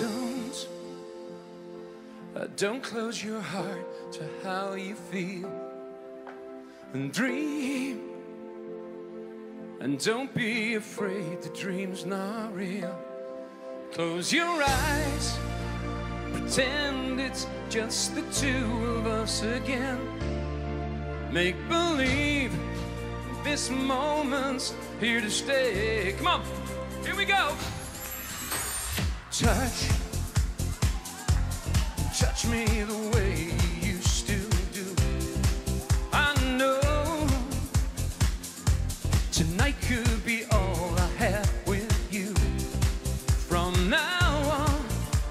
Uh, don't close your heart to how you feel. And dream. And don't be afraid the dream's not real. Close your eyes. Pretend it's just the two of us again. Make believe this moment's here to stay. Come on, here we go. Touch, touch me the way you to do. I know tonight could be all I have with you. From now on,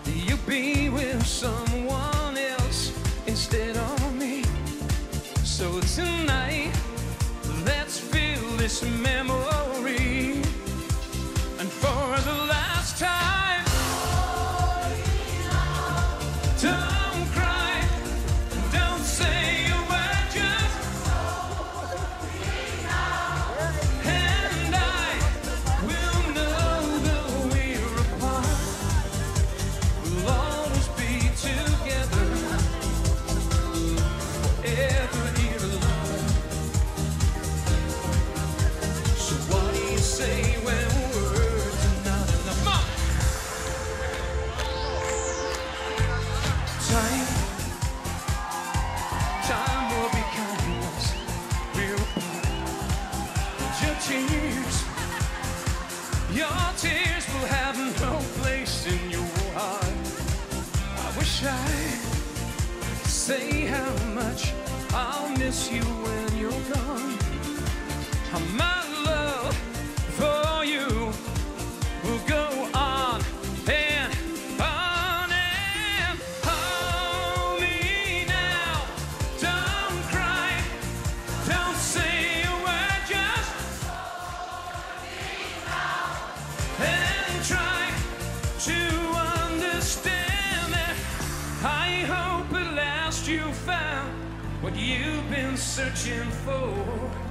you'll be with someone else instead of me. So tonight, let's feel this memory. Time, time will be kind to us. We're apart. Your tears, your tears will have no place in your heart. I wish I could say how much I'll miss you when you're gone. My love for you will go hope at last you found what you've been searching for.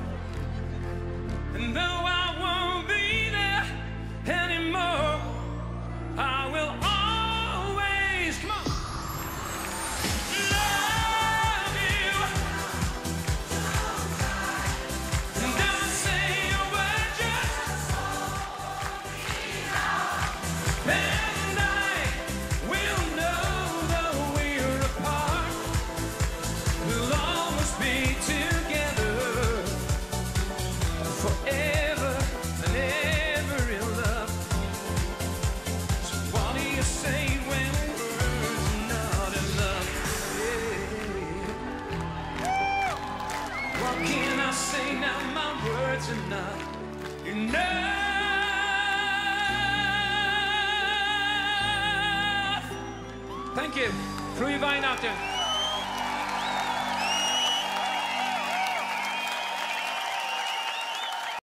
What can I say now? My words are not enough. Thank you. Fru Weihnachten.